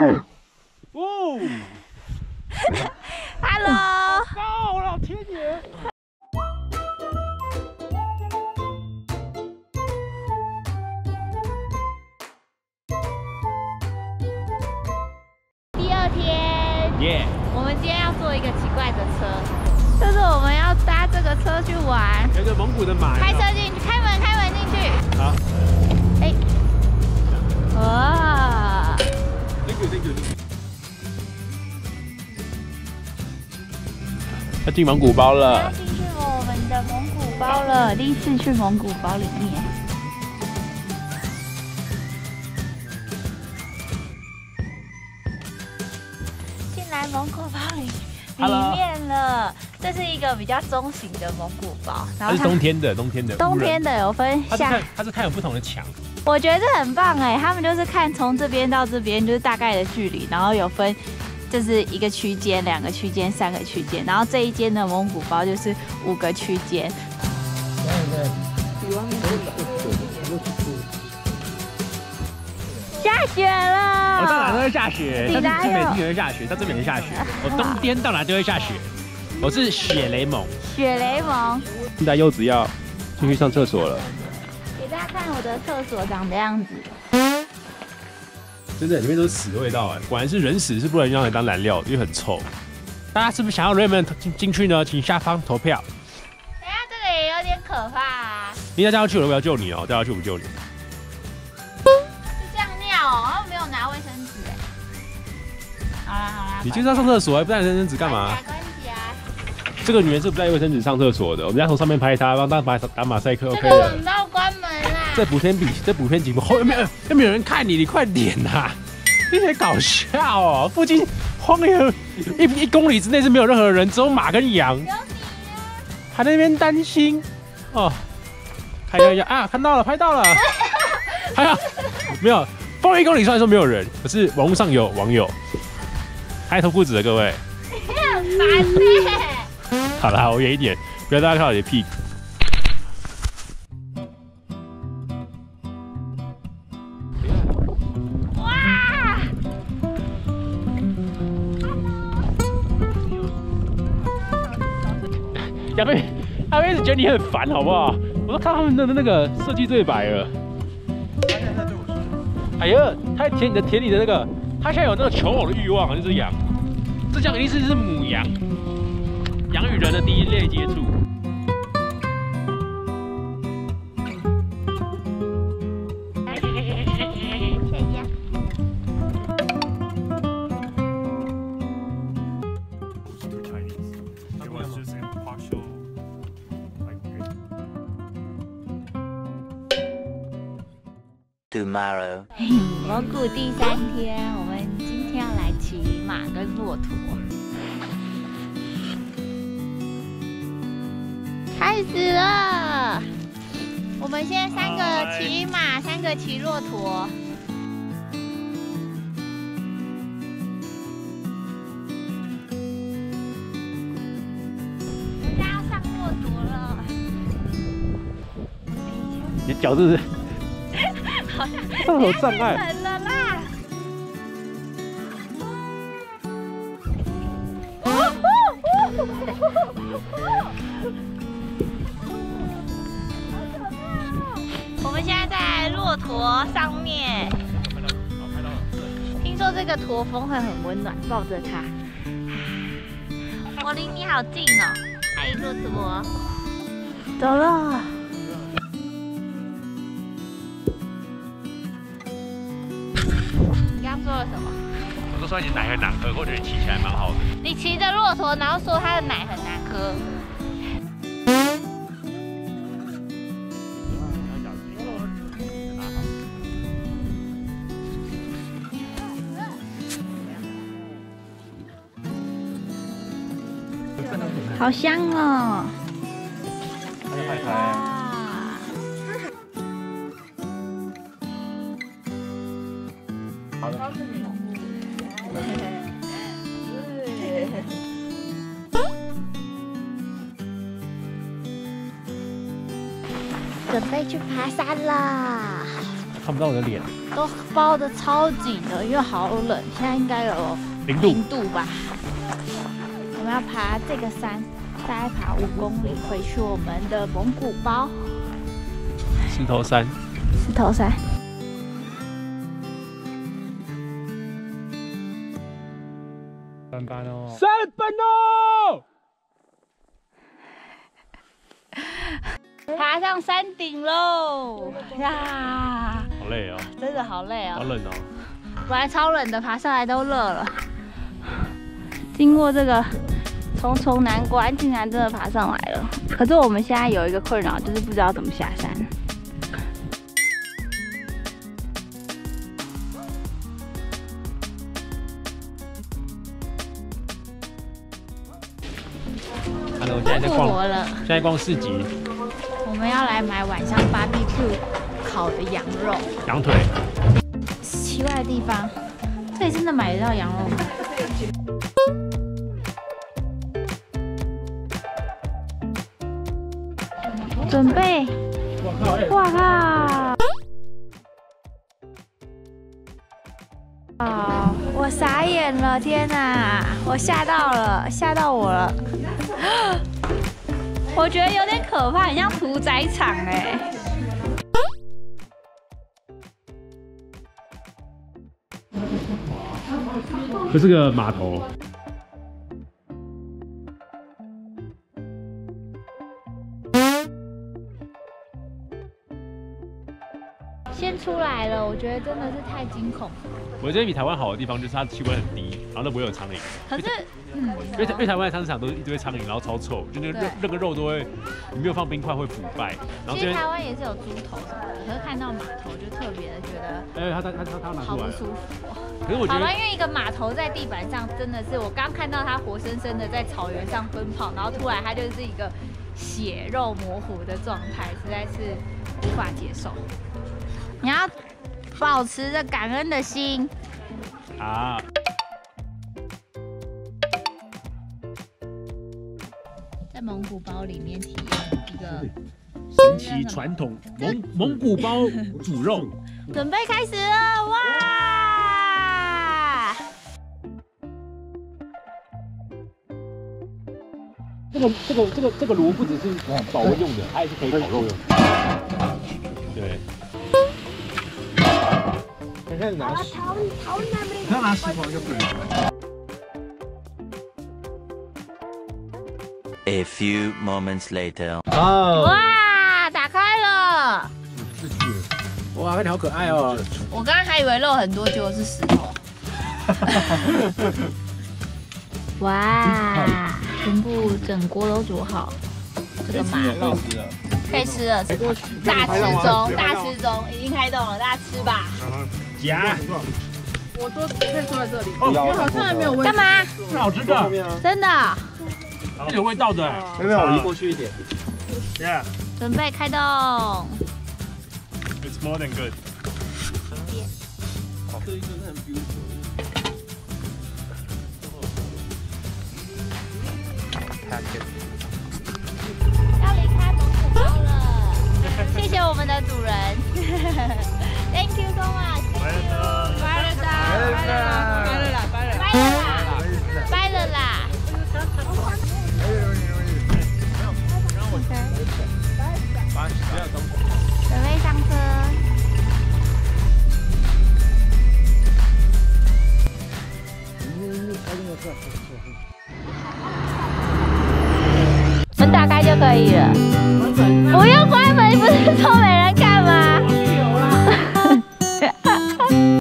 哦，Hello，高了，天爷！第二天，耶！我们今天要坐一个奇怪的车，就是我们要搭这个车去玩。有个蒙古的马，开车进去，开门，开门进去。好。哎，哇！Thank you，Thank you。要进蒙古包了。要进去我们的蒙古包了，第一次去蒙古包里面。进来蒙古包里里面了，这是一个比较中型的蒙古包，然后是冬天的，冬天的，冬天的有分夏，它是看有不同的墙，我觉得这很棒哎，他们就是看从这边到这边就是大概的距离，然后有分就是一个区间、两个区间、三个区间，然后这一间的蒙古包就是五个区间。下雪了！我到哪都会下雪，这边这边也会下雪，到这边也会下雪。我冬天到哪都会下雪。我是雪雷蒙。雪雷蒙。现在柚子要进去上厕所了。给大家看我的厕所长的样子。真的，里面都是屎味道哎，果然是人屎是不能用来当燃料，因为很臭。大家是不是想要 Raymond 进进去呢？请下方投票。等下这个也有点可怕啊。你要掉下去，我不要救你哦，掉下去不救你尿哦没有拿卫生纸。好啦好啦，你就是要上厕所，还不带卫生纸干嘛？这个女人是不在卫生纸上厕所的，我们要从上面拍她，帮她打打马赛克，OK 的。这个关门啦！这补天比这补天节目后有没有有没有人看你？你快点呐！有点搞笑哦，附近荒野一一公里之内是没有任何人，只有马跟羊。有你还在那边担心哦？看一下啊，看到了，拍到了。还有没有？方圆一公里虽然说没有人，可是网络上有网友。爱脱裤子的各位，很烦呢。好了，我远一点，不要大家看到你的屁股。哇！亚贝，亚贝一直觉得你很烦，好不好？我都看他们的那个设计对白了。哎呀，他在舔你的舔你的那个。他现在有那个求偶的欲望，这只羊，这将一定是是母羊，人的第一类接触。Tomorrow，蒙古第三天，我们今天要来骑马跟骆驼。开始了，我们现在三个骑马，三个骑骆驼。人家要上骆驼了。你脚是不是？上有障碍。了啦！们现在在骆驼上面。听说这个驼峰会很温暖，抱着它。我离你好近哦，嗨，骆驼。走了。你刚说了什么？我都说你奶很难喝，或者你骑起来蛮好的。你骑着骆驼，然后说它的奶很难喝。好香哦！准备去爬山啦！看不到我的脸。都包的超紧的，因为好冷，现在应该有零度。零度吧。要爬这个山，大概爬五公里回去我们的蒙古包。石头山。石头山。三班哦。三班哦。爬上山顶喽！呀，好累哦，真的好累哦，好冷哦。本来超冷的，爬上来都热了。经过这个重重难关，竟然真的爬上来了。可是我们现在有一个困扰，就是不知道怎么下山。Hello，现在在逛，现在逛市集。我们要来买晚上 BBQ 烤的羊肉，羊腿。奇怪的地方，这里真的买得到羊肉吗？准备！哇靠！啊！我傻眼了，天哪！我吓到了，吓到我了。我觉得有点可怕，很像屠宰场哎。这是个码头。先出来了，我觉得真的是太惊恐。我觉得比台湾好的地方就是它气温很低，然后都不会有苍蝇。可是，嗯，因为因为台湾的菜市场都是一堆苍蝇，然后超臭，就那个那个肉都会，你没有放冰块会腐败。其实台湾也是有猪头什么的，可是看到码头就特别的觉得，哎，他他他他拿出来，好不舒服。可是我觉得，好吧，因为一个码头在地板上，真的是我刚看到它活生生的在草原上奔跑，然后突然它就是一个血肉模糊的状态，实在是无法接受。你要保持着感恩的心啊！在蒙古包里面体验一个神奇传统蒙 蒙古包煮肉，准备开始了哇！这个这个这个这个炉不只是保温用的，它也是可以烤肉用的。对。开始拿石，他拿石头就不行。A few moments later，哦，哇，打开了，哇，看你好可爱哦。我刚刚还以为肉很多，结果是石头。哇，全部整锅都煮好，这个马肉可以吃了，大吃中，大吃中，已经开动了，大家吃吧。夹，我都可以坐在这里。哦，好像还没有味。干嘛？是好吃的，真的。有味道的。没有没有，我移过去一点。Yeah。准备开动。It's more than good。这一个很 beautiful。要离开蒙古包了，谢谢我们的主人。Thank you so much. 拜了啦，拜了啦，拜了啦，拜了啦，拜了啦。准备上车。